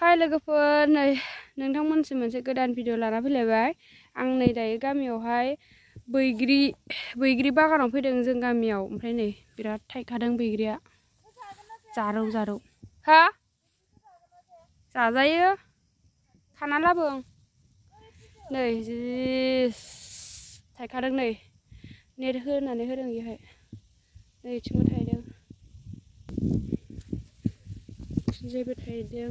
हाय लोगोफोर नै नोंथांमोनसिम मोनसे गोदान भिडिअ लाना फैलायबाय आं नै दायो गामियावहाय बैग्रि बैग्रि बागानाव फैदों जों गामियाव ओमफ्राय नै बिराद थाइखादों बैग्रिया जारौ जारौ हा जाजायो खाना लाबों नै जि थाइखादों नै नेट होनानै होदों बेहाय नैथिंबो थाइदों जेबो थाइदों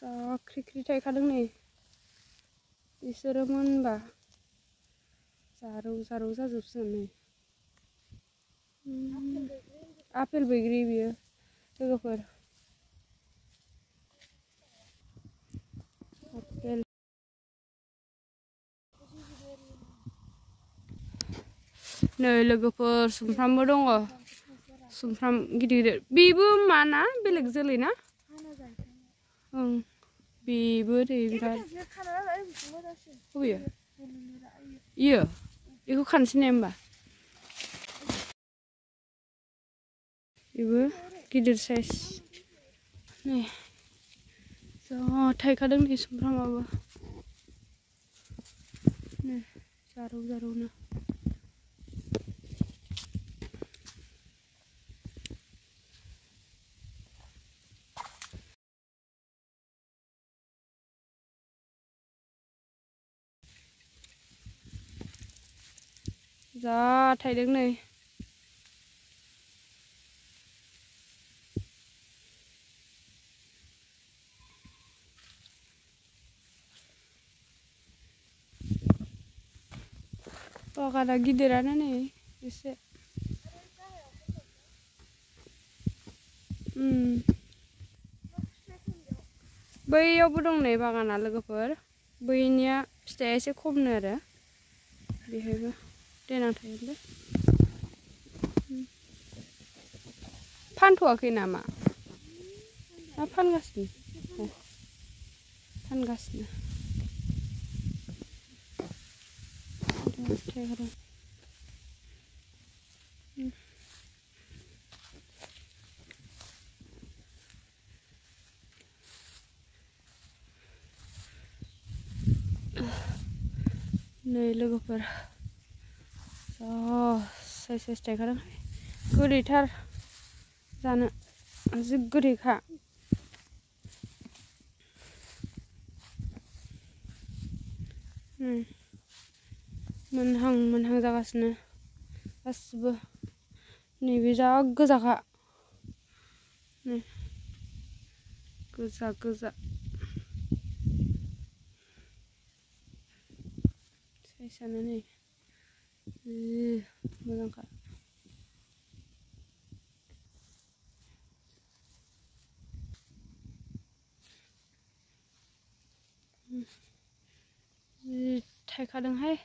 जा ख्रि ख्रि थायखादों नै बिसोरो मोनबा जारौ जारौ जाजोबसिगोन नै आपेल बैग्रि बियो लोगोफोर आपेल नै लोगोफोर सुमफ्रामबो दङ sumpram gidi gidir bibu mana bilik zili na um oh iya iya iku kan sini mbak ibu gidir ses nih so thai kadang di sumpram apa nih zaru zaru na Dạ, thấy đứng này. Oh, kada gideran nih. Bisa. Hmm. बैयावबो दं नै बागाना लोगोफोर बैनिया फिथाया एसे खमनो आरो बेहायबो 대랑 타는데 판토가 그나마 아 판가스니 어. 판가스나 이렇게 그럼 네, 이거 봐라. साइज साइज थाइखादों गोदैथार जानो जि गोदैखा मोनहां मोनहां जागासिनो गासिबो नैबे जा गोजाखा नै गोजा गोजा सैसानो नै 으, 뭐랄까. 잘 가능해?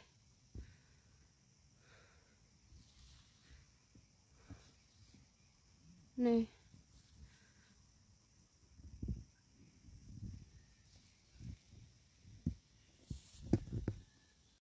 네.